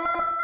you